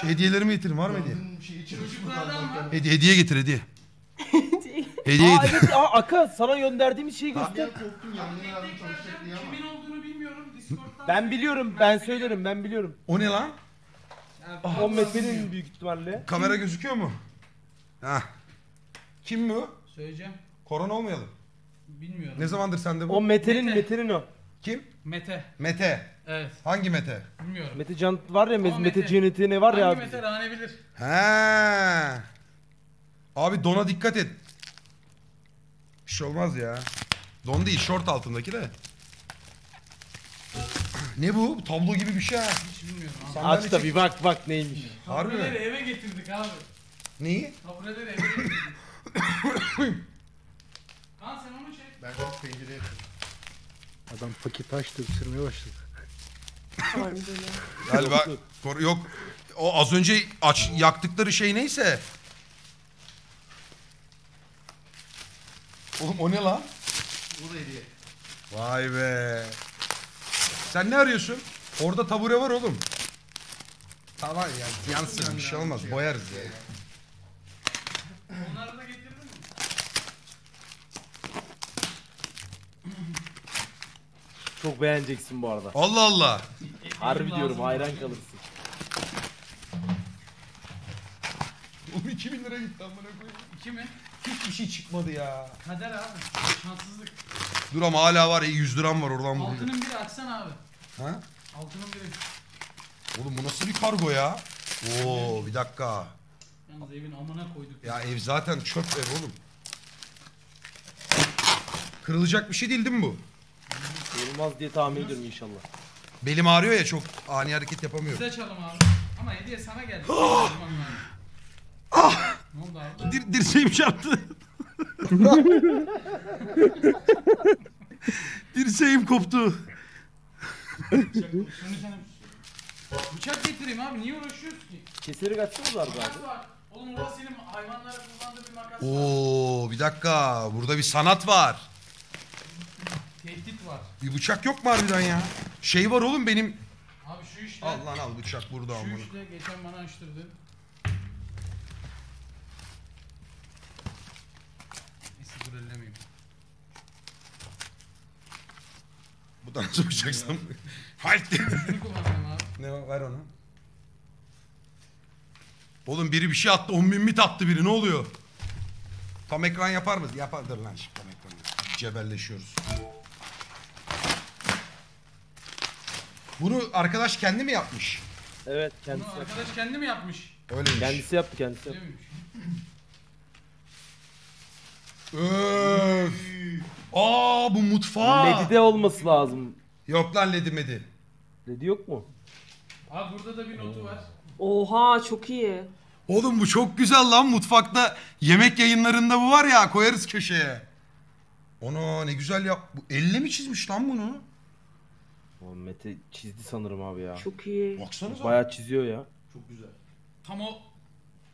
Şey, hediyelerimi getirin var mı hediye? Çocuklardan var. Hediye, hediye getir hediye. hediye Aa getir. evet aa, Aka sana gönderdiğimiz şeyi göster. Korktum yanına yardım çalışacak diye ama. Kimin olduğunu bilmiyorum. Discord'dan. Ben biliyorum ben söylerim ben biliyorum. O ne lan? Yani O Allah'ım Mete'nin bilmiyor. büyük ihtimalle. Kamera gözüküyor mu? Ha. Kim bu? Söyleyeceğim. Korona olmayalım. Bilmiyorum. Ne zamandır sende bu? O Mete'nin Mete. Mete'nin o. Kim? Mete. Mete. Evet. Hangi Mete? Bilmiyorum. Mete Can var ya Mete, Mete. Cennet'i ne var ya Hangi abi. Mete Rane bilir. He. Abi dona dikkat et. Bir şey olmaz ya. Don değil, short altındaki de. Ne bu? Tablo gibi bir şey ha. Hiç bilmiyorum abi. Sandalye Aç da çek- bir bak bak neymiş. Harbi mi? Tabureleri eve getirdik abi. Neyi? Tabureleri eve getirdik. Kaan sen onu çek. Ben de pencereye Adam paket açtı ısırmaya başladı. Galiba yok. O az önce aç yaktıkları şey neyse. Oğlum o ne lan? Bu da hediye. Vay be. Sen ne arıyorsun? Orada tabure var oğlum. Tamam ya yansın bir şey olmaz boyarız ya. Onları da getirdin mi? Çok beğeneceksin bu arada. Allah Allah. Harbi diyorum hayran kalırsın. Oğlum 2000 lira gitti amına koyayım. İki mi? Hiçbir şey çıkmadı ya. Kader abi. Şanssızlık. Dur ama hala var ya 100 liram var oradan buraya. Altının biri açsana abi. Ha? Altının biri. Oğlum bu nasıl bir kargo ya? Oo bir dakika. Yalnız evin amına koyduk. Ya ev zaten çöp ev oğlum. Kırılacak bir şey değil değil mi bu? Olmaz diye tahmin ediyorum inşallah. Belim ağrıyor ya çok ani hareket yapamıyorum. Biz açalım abi. Ama hediye sana geldi. Açman lazım. ne oldu abi? Dir dirseğim çarptı. Dirseğim koptu. Bıçak, şunu sana... Bıçak getireyim abi. Niye uğraşıyoruz ki? Keserek açsanız abi. Makas var. Oğlum orada senin hayvanlara kullandığı bir makas var. Oo bir dakika burada bir sanat var. Var. Bir bıçak yok mu harbiden ya? Şey var oğlum benim. Abi şu işte. Al lan al bıçak burada Şu amına. işte geçen bana açtırdı. Neyse dur ellemeyeyim. Bu da nasıl bıçaksam? Haydi. Şunu kullanacağım abi. ne var ver onu. Oğlum biri bir şey attı 10 bin mit attı biri ne oluyor? Tam ekran yapar mı? Yapar dur lan şimdi tam ekran. Cebelleşiyoruz. Bunu arkadaş kendi mi yapmış? Evet Bunu kendisi yaptı. arkadaş kendi mi yapmış? Öyleymiş. Kendisi yaptı kendisi yaptı. Öf. Aa bu mutfağı. Ledi'de olması lazım. Yok lan ledi medi. Ledi yok mu? Abi burada da bir notu var. Oha çok iyi. Oğlum bu çok güzel lan mutfakta yemek yayınlarında bu var ya koyarız köşeye. Ona ne güzel yap. Bu elle mi çizmiş lan bunu? O Mete çizdi sanırım abi ya. Çok iyi. Baksanıza. Bayağı çiziyor ya. Çok güzel. Tam o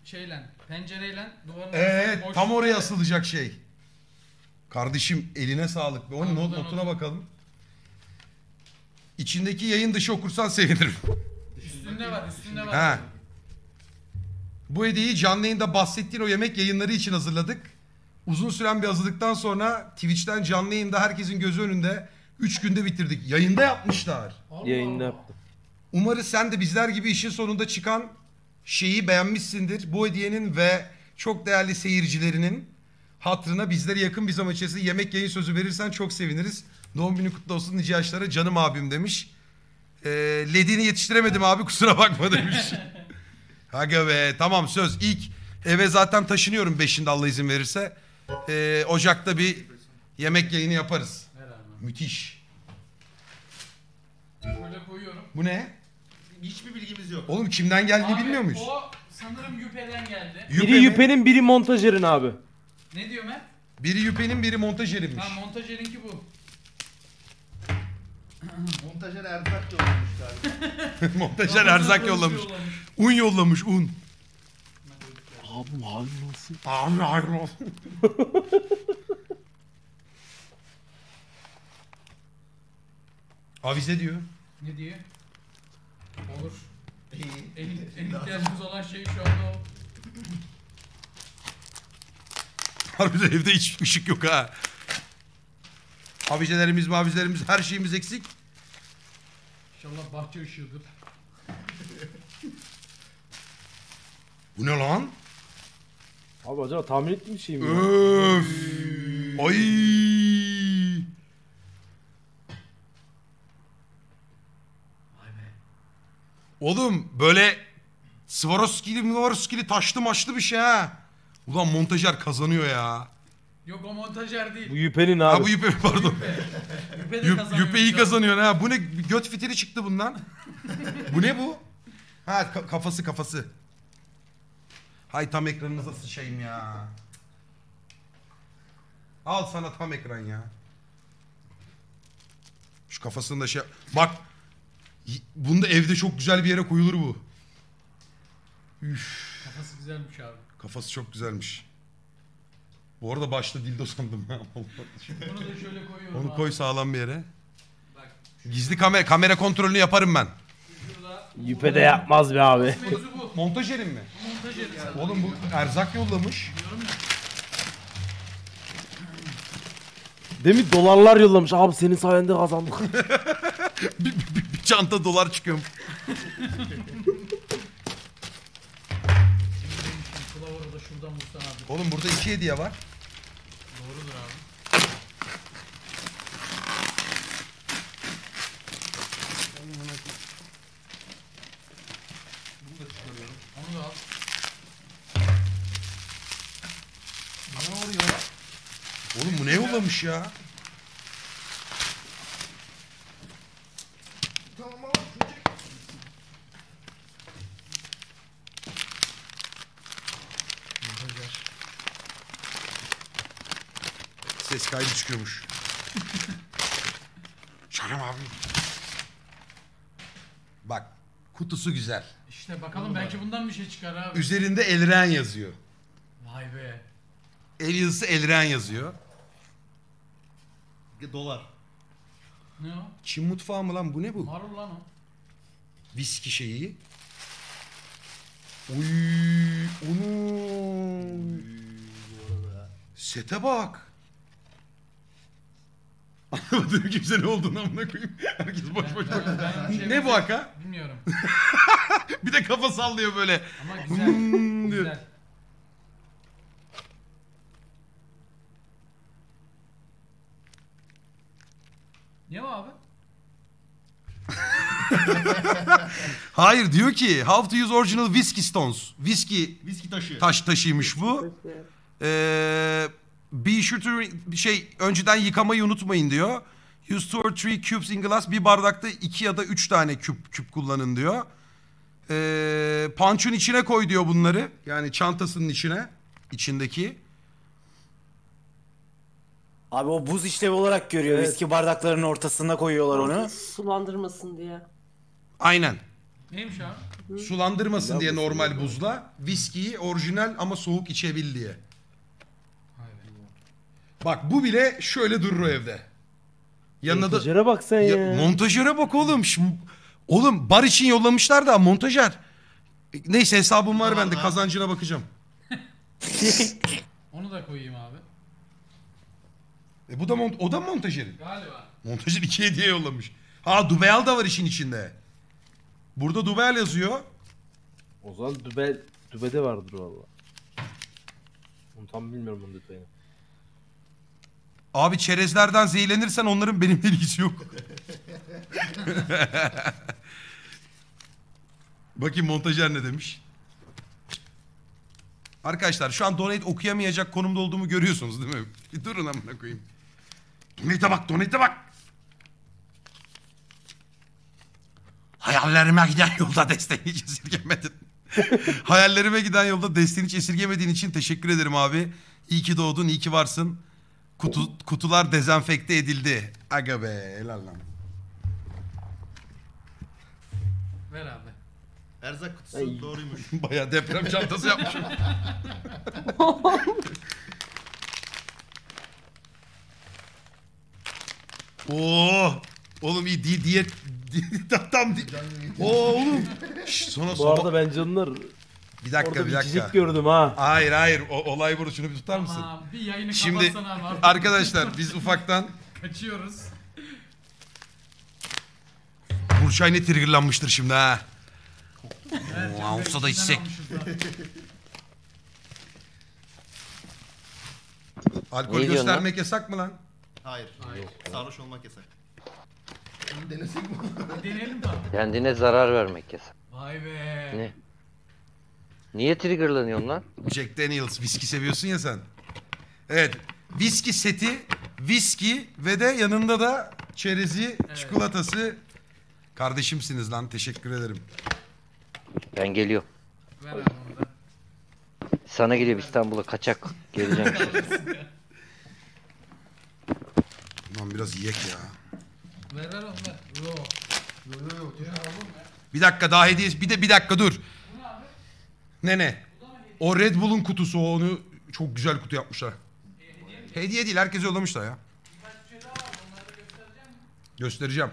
şeyle, pencereyle duvarın Evet arasında boşluk tam oraya asılacak şey. Kardeşim eline sağlık. be. Onun Tamam, not, buradan notuna bakalım. İçindeki yayın dışı okursan sevinirim. Üstünde var, üstünde var. ha. Bu hediyeyi canlı yayında bahsettiğin o yemek yayınları için hazırladık. Uzun süren bir hazırlıktan sonra Twitch'ten canlı yayında herkesin gözü önünde 3 günde bitirdik. Yayında yapmışlar. Allah Yayında Allah. yaptı. Umarız sen de bizler gibi işin sonunda çıkan şeyi beğenmişsindir. Bu hediyenin ve çok değerli seyircilerinin hatrına bizlere yakın bir zaman içerisinde yemek yayın sözü verirsen çok seviniriz. Doğum günü kutlu olsun nice yaşlara canım abim demiş. Ee, ledini yetiştiremedim abi kusura bakma demiş. Aga be tamam söz ilk eve zaten taşınıyorum 5'inde Allah izin verirse. Ee, Ocak'ta bir yemek yayını yaparız. Müthiş. Şöyle koyuyorum. Bu ne? Hiçbir bilgimiz yok. Oğlum kimden geldiğini bilmiyor muyuz? O sanırım Yüpe'den geldi. Yüpe Biri mi? Yüpe'nin biri montajerin abi. Ne diyor Mert? Biri Yüpe'nin biri montajerinmiş. Ha montajerinki bu. Montajer erzak yollamış galiba. Montajer erzak yollamış. Un yollamış un. Abi hayır olsun. Abi hayır olsun. Avize diyor. Ne diyor? Olur. İyi. En, en ihtiyacımız olan şey şu anda o. Harbiden evde hiç ışık yok ha. Abicelerimiz mavicelerimiz her şeyimiz eksik. İnşallah bahçe ışığıdır. Bu ne lan? Abi acaba tahmin ettiğim şey mi? ya? Öf. Ay. Vay be. Oğlum böyle Swarovski'li Swarovski'li taşlı maçlı bir şey ha. Ulan montajer kazanıyor ya. Yok o montajer değil. Bu yüpenin abi. Ha bu yüpe pardon. Yüpe de Yüp, kazanıyor yüpe iyi şu an. kazanıyor ha. Bu ne göt fitili çıktı bundan. bu ne bu? Ha ka- kafası kafası. Hay tam ekranınıza sıçayım ya. Al sana tam ekran ya. Şu kafasında şey... Bak. Bunda evde çok güzel bir yere koyulur bu. Üf. Kafası güzelmiş abi. Kafası çok güzelmiş. Bu arada başta dildo sandım. ha. Bunu da şöyle koyuyorum Onu abi. koy sağlam bir yere. Bak Gizli kamera kamera kontrolünü yaparım ben. şurada. Yüpe de yapmaz be abi. Mevzu bu. Montajerim mi? Montajeri sen. Oğlum bu erzak yollamış. Ya. Demin dolarlar yollamış. Abi senin sayende kazandık. bir, bir- bir- bir çanta dolar çıkıyor. Kılavuru da şuradan vursan abi. Oğlum burada iki hediye var. Doğrudur abi. Onu da al. Ne oluyor? Oğlum bu ne yollamış ya? Kaydı çıkıyormuş. Şaram abi. Bak kutusu güzel. İşte bakalım belki bundan bir şey çıkar abi. Üzerinde Elren yazıyor. Vay be. El yazısı Elren yazıyor. Dolar. Ne o? Çin mutfağı mı lan bu ne bu? Marul lan o. Viski şeyi. Uy, onu. Sete bak. Anlamadım kimse ne olduğunu amına koyayım. Herkes boş boş bak. Ben- ben şey- Ne bu haka? Bilmiyorum. Bir de kafa sallıyor böyle. Ama güzel. Hmm diyor. güzel. Ne o abi? Hayır diyor ki how to use original whiskey stones. Whiskey Viski taşı. taş taşıymış bu. Ee, be sure to bir şey önceden yıkamayı unutmayın diyor. Use two or three cubes in glass. Bir bardakta iki ya da üç tane küp küp kullanın diyor. Ee, punch'un içine koy diyor bunları. Yani çantasının içine. içindeki. Abi o buz işlevi olarak görüyor. Evet. Viski bardaklarının ortasına koyuyorlar onu. Sulandırmasın diye. Aynen. Neymiş abi? Sulandırmasın Ya diye normal buzla. Viskiyi orijinal ama soğuk içebil diye. Bak bu bile şöyle durur o evde. Yanına da... Montajere bak sen ya. Ya, montajöre bak oğlum. Şim- Oğlum bar için yollamışlar da montajer. Neyse hesabım var bende Vallahi. kazancına bakacağım. Onu da koyayım abi. E bu da mont o da mı montajerin. Galiba. Montajer iki hediye yollamış. Ha Dubeyal da var işin içinde. Burada Dubeyal yazıyor. O zaman dübe, dübede vardır valla. Onu tam bilmiyorum onun detayını. Abi çerezlerden zehirlenirsen onların benimle ilgisi yok. Bakayım montajer ne demiş. Arkadaşlar şu an donate okuyamayacak konumda olduğumu görüyorsunuz değil mi? Durun amına koyayım. Donate'e bak, donate'e bak. Hayallerime giden yolda desteğini hiç esirgemedin. Hayallerime giden yolda desteğini hiç esirgemediğin için teşekkür ederim abi. İyi ki doğdun, iyi ki varsın. Kutu, kutular dezenfekte edildi. Aga be, helal lan. Ver abi. Erzak kutusu Ay. doğruymuş. Bayağı deprem çantası yapmışım. Oo, oğlum iyi di- diyet tam, tam di- Oo oğlum. Şşş, sonra Bu soba- arada ben canlar Bir dakika orada bir bir dakika. cicik gördüm ha. Hayır hayır o, olay burada şunu bir tutar mısın? Tamam bir yayını Şimdi kapatsana abi. arkadaşlar biz ufaktan Kaçıyoruz. Burçay ne triggerlanmıştır şimdi ha. Evet, Oo, olsa da içsek. Alkol Ne diyorsun göstermek yasak mı lan? Hayır. Hayır. Sarhoş olmak yasak. Bunu denesek mi? Deneyelim mi? Kendine zarar vermek yasak. Vay be. Ne? Niye triggerlanıyorsun lan? Jack Daniels viski seviyorsun ya sen. Evet. Viski seti, viski ve de yanında da çerezi, çikolatası. Kardeşimsiniz lan. Teşekkür ederim. Ben geliyorum. Ver abi onu da. Sana geliyorum İstanbul'a kaçak. Geleceğim. Lan biraz yiyek ya. Ver ver onu ver. Yo. Bir dakika daha hediye. Bir de bir dakika dur. Ne ne? O Red Bull'un kutusu o, onu çok güzel kutu yapmışlar. Hediye değil herkese yollamışlar ya. Göstereceğim.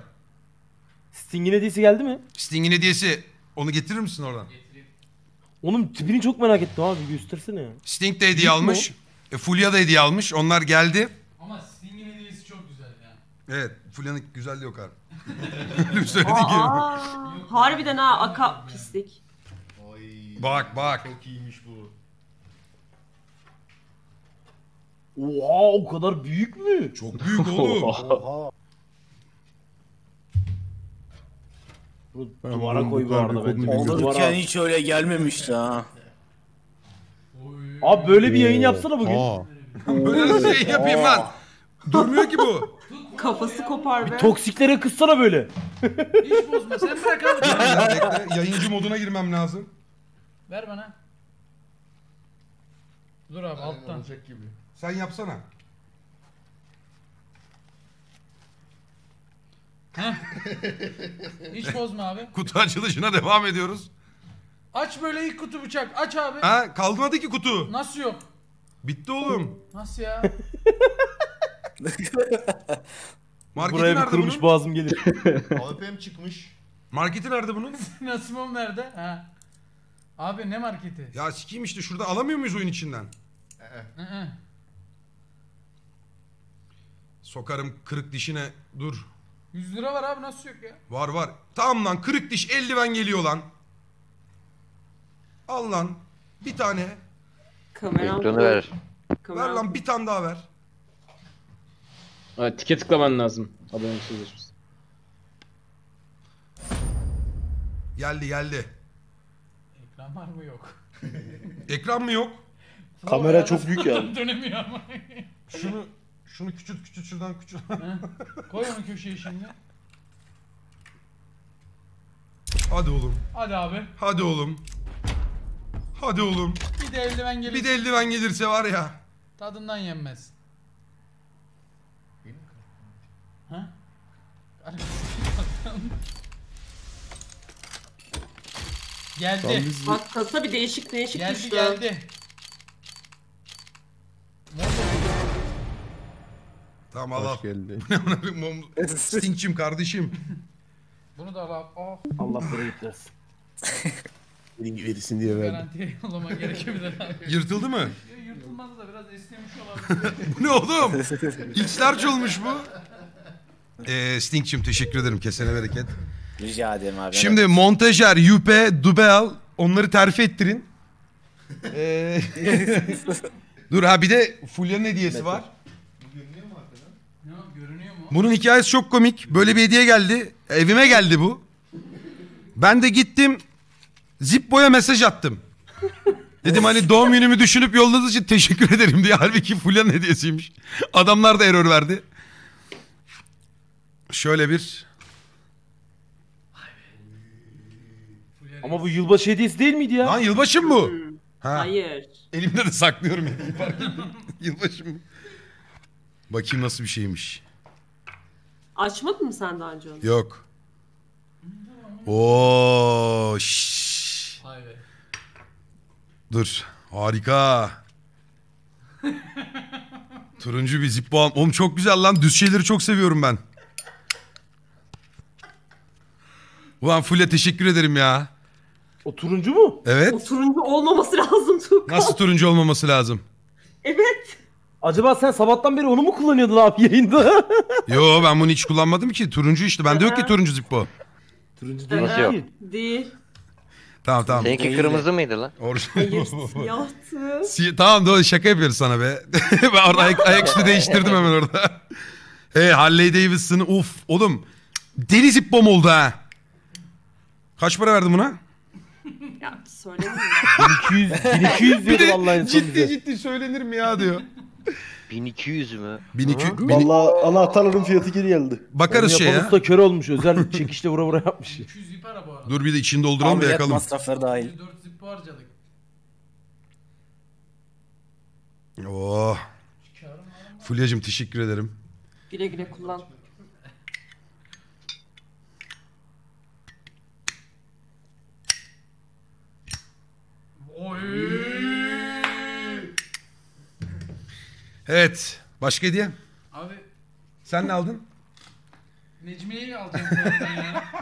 Sting'in hediyesi geldi mi? Sting'in hediyesi. Onu getirir misin oradan? Onun tipini çok merak ettim abi göstersene ya. Sting de hediye Büyük mü almış. E, Fulya da hediye almış. Onlar geldi. Ama Sting'in hediyesi çok güzel ya. Evet. Fulya'nın güzelliği yok abi. Öyle bir söyledi ki. Aa, harbiden ha aka pislik. Bak bak. Çok iyiymiş bu. Oha o kadar büyük mü? Çok büyük oğlum. Bunu duvara koy bu arada bence. Duvara- hiç öyle gelmemişti ha. Abi böyle bir yayın yapsana bugün. Böyle nasıl şey yapayım lan? Durmuyor ki bu. Kafası kopar be. Toksiklere kızsana böyle. Hiç bozma sen bırak abi. Bekle, Yayıncı moduna girmem lazım. Ver bana. Dur abi alttan. Olacak gibi. Sen yapsana. Heh. Hiç bozma abi. Kutu açılışına devam ediyoruz. Aç böyle ilk kutu bıçak. Aç abi. Ha kalmadı ki kutu. Nasıl yok? Bitti oğlum. Nasıl ya? Marketi Buraya bir nerede kırmış bunun? boğazım gelir. AWP'm çıkmış. Marketi nerede bunun? Nasımım nerede? Ha. Abi ne marketi? Ya sikiyim işte şurada alamıyor muyuz oyun içinden? Ee, Hı hı. Sokarım kırık dişine. Dur. 100 lira var abi nasıl yok ya? Var var. Tamam lan kırık diş eldiven geliyor lan. Al lan. Bir tane. Kameram Ekranı ver. Ver Kameram lan bir tane daha ver. Evet, tike tıklaman lazım. Abone sözleşmesi. Geldi geldi. Ekran var mı yok? Ekran mı yok? Kamera çok büyük ya. Dönemiyor ama. Şunu şunu küçült küçült şuradan küçült. Ha? Koy onu köşeye şimdi. Hadi oğlum. Hadi abi. Hadi oğlum. Hadi oğlum. Bir de eldiven gelir. Bir de eldiven gelirse var ya. Tadından yenmez. Benim Ha? geldi. Bak kasa bir değişik değişik Geldi düştü. geldi. Tamam al al. Hoş geldin. Mum- Stingçim kardeşim. Bunu da al abi. Oh, Allah bereket versin. Verirsin diye verdim. garantiye yollaman gerekebilir abi. Yırtıldı mı? Yırtılmadı da biraz esnemiş olabilir. Bu ne oğlum? X-large olmuş bu. Ee, Stingçim teşekkür ederim. Kesene bereket. Rica ederim abi. Şimdi montajer, yüpe, dubel onları terfi ettirin. Ee, Dur ha bir de Fulya'nın hediyesi var. Bunun hikayesi çok komik. Böyle bir hediye geldi. Evime geldi bu. Ben de gittim Zippo'ya mesaj attım. Dedim hani doğum günümü düşünüp yolladığınız için teşekkür ederim diye. Halbuki Fulya'nın hediyesiymiş. Adamlar da error verdi. Şöyle bir... Ama bu yılbaşı hediyesi değil miydi ya? Lan yılbaşı mı bu? Ha, Hayır. elimde de saklıyorum. hediyeyi, fark ettin mi? yılbaşı mı? Bakayım nasıl bir şeymiş. Açmadın mı sen daha önce onu? Yok. Oo, şşş. Dur. Harika. Turuncu bir zippo al- Oğlum çok güzel lan. Düz şeyleri çok seviyorum ben. Ulan Fulya teşekkür ederim ya. O turuncu mu? O Evet. turuncu olmaması lazım Tuğkan. Nasıl turuncu olmaması lazım? Evet. Acaba sen sabahtan beri onu mu kullanıyordun abi yayında? Yo ben bunu hiç kullanmadım ki. Turuncu işte. Bende yok ki turuncu zippo. turuncu değil Nasıl yok? Değil. Tamam tamam. Seninki kırmızı mıydı lan? Orijinal. Hayır siyahtı. Si- tamam doğru şaka yapıyoruz sana be. ben orada ayak, ayaküstü değiştirdim hemen orada. Hey Harley Davidson uf oğlum. Deli zipbom oldu ha. Kaç para verdin buna? Ya söylemeyeyim. 1200, 1200 Bir diyordu vallahi en son ciddi bize. ciddi söylenir mi ya diyor. 1200 mü? 1200 bin- Valla anahtarların fiyatı geri geldi. bakarız Onu şey yapan ya. usta kör olmuş. Özel çekişle vura vura yapmış. 200 zip ara bu arada. Dur bir de içini dolduralım da Ameliyat yakalım. masrafları dahil. 4 zip harcadık. Oh. Fulya'cığım teşekkür ederim. Güle güle kullan. Evet. Başka hediye? Abi Sen ne aldın? Necmiye'yi alacağım ya.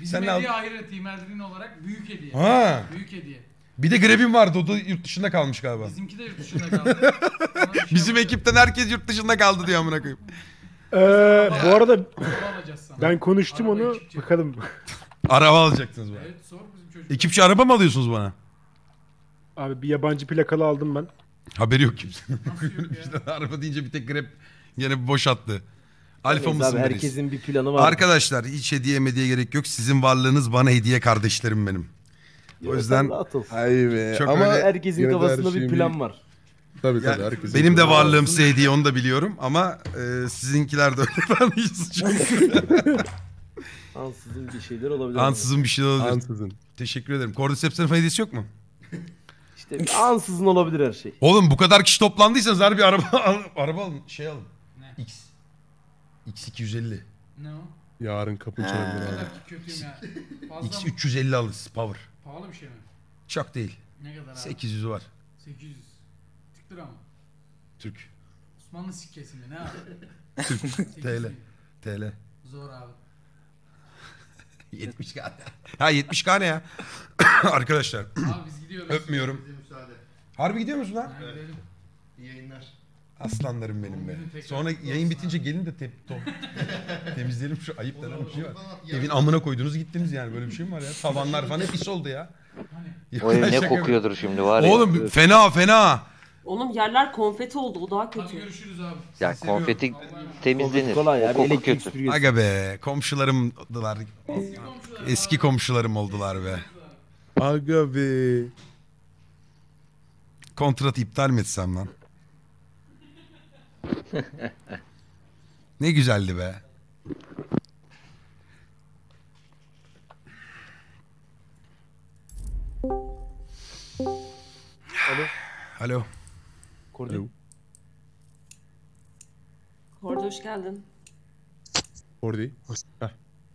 Bizim Sen ne hediye ayrı Team Eldrin olarak büyük hediye. Ha. Büyük hediye. Bir de Grebim vardı. O da yurt dışında kalmış galiba. Bizimki de yurt dışında kaldı. Ona bir şey Bizim yapacağız. ekipten herkes yurt dışında kaldı diye amına koyayım. Ee, bu arada Araba alacağız sana. ben konuştum Araba onu. ekipçi. Bakalım. Araba alacaksınız bana. Evet sor bizim çocuk. Ekipçi araba mı alıyorsunuz bana? Abi bir yabancı plakalı aldım ben. Haberi yok kimsenin. İşte araba deyince bir tek yine bir boş attı. Alfa Neyse mısın abi, reis? herkesin bir planı var. Arkadaşlar hiç hediye mediye gerek yok. Sizin varlığınız bana hediye kardeşlerim benim. Yok, o yüzden- sen rahat ol. Hayır be. Çok Ama öyle- Herkesin yine de her kafasında bir şeyin plan var. Tabii tabii. Ya, herkesin benim de varlığım size hediye onu da biliyorum ama e, sizinkiler de öyle. Ben hiç. Ansızın bir şeyler olabilir. Ansızın bir şey olabilir. Ansızın. Teşekkür ederim. Cordyceps'in hediyesi yok mu? İşte bir ansızın olabilir her şey. Oğlum bu kadar kişi toplandıysanız harbi araba al, araba alın. Şey alın. Ne? X. X250. Ne o? Yarın kapı çalabilir Ne abi. kadar ki kötüyüm ya. Fazla mı? X350 alırız. Power. Pahalı bir şey mi? Çok değil. Ne kadar abi? 800'ü var. 800. Tık lira mı? Türk. Osmanlı sikkesi mi? Ne abi? Türk. 800 TL. bin. TL. Zor abi. 70k. Ha 70k ne ya? Arkadaşlar Abi biz gidiyoruz. öpmüyorum. Harbi gidiyor musun lan? İyi yayınlar. Aslanlarım benim be. Sonra yayın bitince gelin de tep top. temizleyelim şu ayıp denen bir şey var. Evin amına koydunuz gittiniz yani böyle bir şey mi var ya? Tavanlar falan hep pis oldu ya. Hani? O ev ne kokuyordur şimdi var ya. Oğlum fena fena. Oğlum yerler konfeti oldu o daha Hadi kötü. görüşürüz abi. Ya seviyorum. konfeti temizlenir. kolay ya. koku kötü. Aga be komşularımdılar. Eski komşular. Eski komşularım oldular be. Aga be. Kontrat iptal mi etsem lan? ne güzeldi be. Alo. Alo. Kordi. Orada hoş geldin. Orada.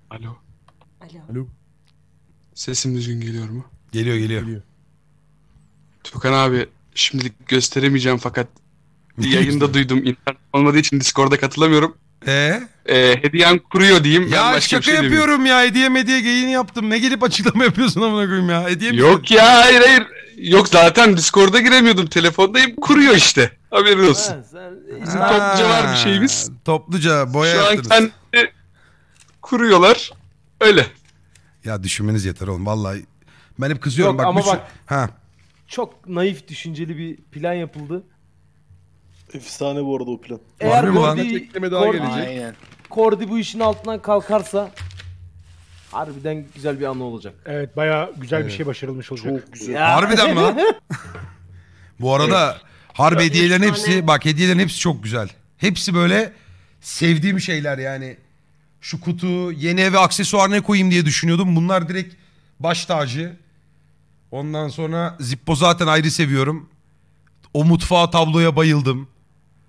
Alo. Alo. Sesim düzgün geliyor mu? Geliyor geliyor. Geliyor. Tukan abi şimdilik gösteremeyeceğim fakat yayında duydum. İnternet olmadığı için Discord'a katılamıyorum. Ee? Ee, hediyen kuruyor diyeyim. ben Ya başka şaka şey demeyeyim. yapıyorum ya. Hediye mediye geyini yaptım. Ne gelip açıklama yapıyorsun amına koyayım ya. Hediye mi? Yok ya hayır hayır. Yok zaten Discord'a giremiyordum. Telefondayım. Kuruyor işte. Haberin olsun. Ha, sen Bizim Ha, topluca var bir şeyimiz. Topluca boya Şu an kendi kuruyorlar. Öyle. Ya düşünmeniz yeter oğlum vallahi. Ben hep kızıyorum Yok, bak. ama bak- Ha. Çok naif düşünceli bir plan yapıldı. Efsane bu arada o plan. Eğer mi lan? Kordi, Tekleme daha Kordi, gelecek. Aynen. Kordi bu işin altından kalkarsa harbiden güzel bir anı olacak. Evet bayağı güzel bir Evet. şey başarılmış olacak. Çok güzel. Ya. Harbiden mi lan? Bu arada harbi hediyelerin hepsi bak hediyelerin hepsi çok güzel. Hepsi böyle sevdiğim şeyler yani. Şu kutu yeni eve aksesuar ne koyayım diye düşünüyordum. Bunlar direkt baş tacı. Ondan sonra Zippo zaten ayrı seviyorum. O mutfağa tabloya bayıldım.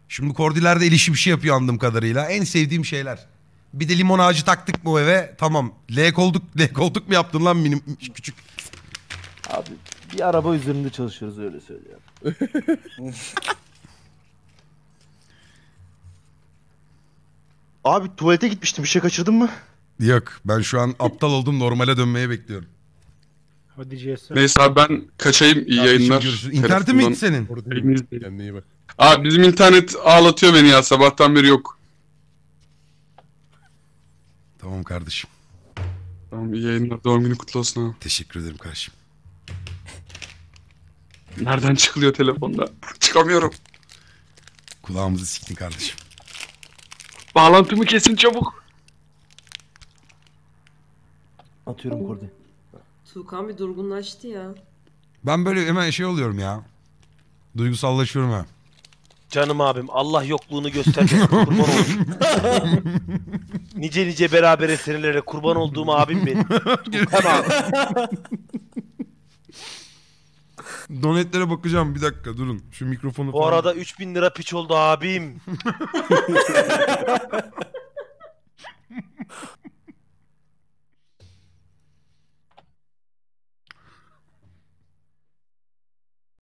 Şimdi Kordiler de el işi bir şey yapıyor anladığım kadarıyla. En sevdiğim şeyler. Bir de limon ağacı taktık mı o eve? Tamam. L koltuk, L koltuk mu yaptın lan minim küçük? Abi bir araba üzerinde çalışıyoruz öyle söylüyorum. Abi tuvalete gitmiştim. Bir şey kaçırdın mı? Yok ben şu an aptal oldum normale dönmeye bekliyorum. Hadi GS. Neyse abi ben kaçayım iyi yayınlar. İnternetin mi gitti senin? Kendine iyi bak. Abi bizim internet ağlatıyor beni ya sabahtan beri yok. Tamam kardeşim. Tamam iyi yayınlar doğum günü kutlu olsun abi. Teşekkür ederim kardeşim. Nereden çıkılıyor telefonda? Çıkamıyorum. Kulağımızı siktin kardeşim. Bağlantımı kesin çabuk. Atıyorum Kordi. Tuğkan bir durgunlaştı ya. Ben böyle hemen şey oluyorum ya. Duygusallaşıyorum ha. Canım abim Allah yokluğunu göstermesin kurban olayım. nice nice beraber senelere kurban olduğum abim benim. Tukan abi. Donetlere bakacağım bir dakika durun. Şu mikrofonu Bu falan- arada 3000 lira piç oldu abim.